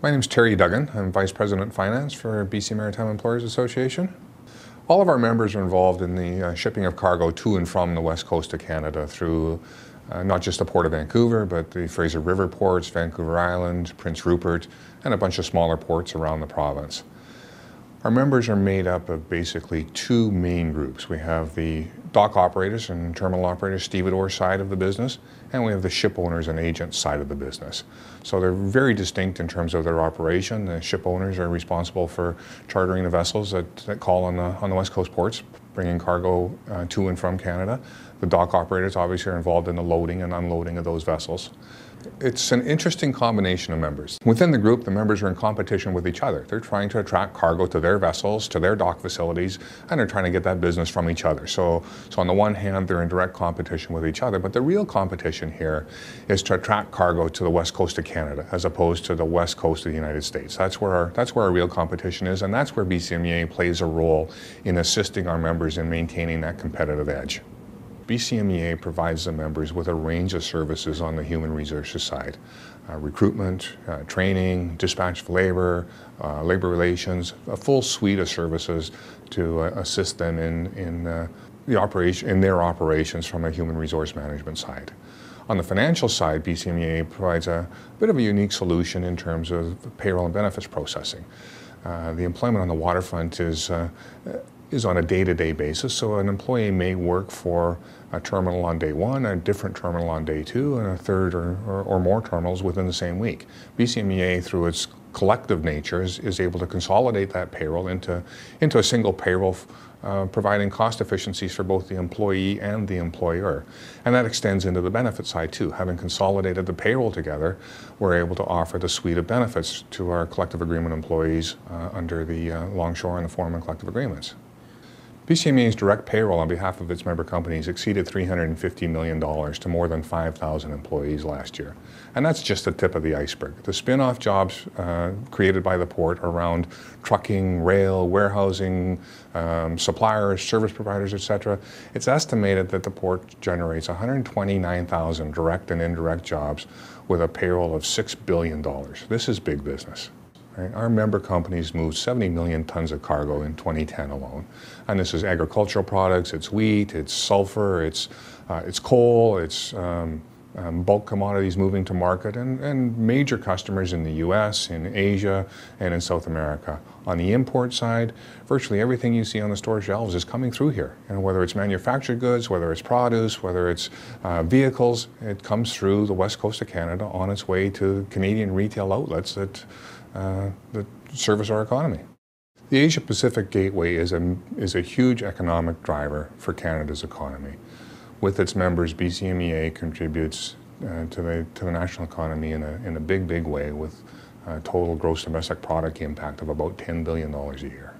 My name is Terry Duggan. I'm Vice President of Finance for BC Maritime Employers Association. All of our members are involved in the uh, shipping of cargo to and from the west coast of Canada through uh, not just the Port of Vancouver, but the Fraser River ports, Vancouver Island, Prince Rupert, and a bunch of smaller ports around the province. Our members are made up of basically two main groups. We have the dock operators and terminal operators, stevedore side of the business, and we have the ship owners and agents side of the business. So they're very distinct in terms of their operation. The ship owners are responsible for chartering the vessels that, that call on the, on the west coast ports, bringing cargo uh, to and from Canada. The dock operators obviously are involved in the loading and unloading of those vessels. It's an interesting combination of members. Within the group, the members are in competition with each other. They're trying to attract cargo to their vessels, to their dock facilities, and they're trying to get that business from each other. So, so on the one hand, they're in direct competition with each other, but the real competition here is to attract cargo to the west coast of Canada as opposed to the west coast of the United States. That's where our, that's where our real competition is, and that's where BCMEA plays a role in assisting our members in maintaining that competitive edge. BCMEA provides the members with a range of services on the human resources side. Uh, recruitment, uh, training, dispatch of labor, uh, labor relations, a full suite of services to uh, assist them in, in, uh, the operation, in their operations from a human resource management side. On the financial side, BCMEA provides a bit of a unique solution in terms of payroll and benefits processing. Uh, the employment on the waterfront is is on a day-to-day basis. So an employee may work for a terminal on day one, a different terminal on day two, and a third or, or, or more terminals within the same week. BCMEA, through its collective nature, is, is able to consolidate that payroll into, into a single payroll uh, providing cost efficiencies for both the employee and the employer. And that extends into the benefit side too. Having consolidated the payroll together, we're able to offer the suite of benefits to our collective agreement employees uh, under the uh, Longshore and the Foreman collective agreements. BCMEA's direct payroll on behalf of its member companies exceeded $350 million to more than 5,000 employees last year. And that's just the tip of the iceberg. The spin-off jobs uh, created by the port around trucking, rail, warehousing, um, suppliers, service providers, etc. It's estimated that the port generates 129,000 direct and indirect jobs with a payroll of $6 billion. This is big business. Right? Our member companies moved 70 million tons of cargo in 2010 alone. And this is agricultural products, it's wheat, it's sulfur, it's, uh, it's coal, it's um, um, bulk commodities moving to market, and, and major customers in the US, in Asia, and in South America. On the import side, virtually everything you see on the store shelves is coming through here. And whether it's manufactured goods, whether it's produce, whether it's uh, vehicles, it comes through the west coast of Canada on its way to Canadian retail outlets that uh, that service our economy. The Asia Pacific Gateway is a, is a huge economic driver for Canada's economy. With its members, BCMEA contributes uh, to, the, to the national economy in a, in a big, big way with a total gross domestic product impact of about $10 billion a year.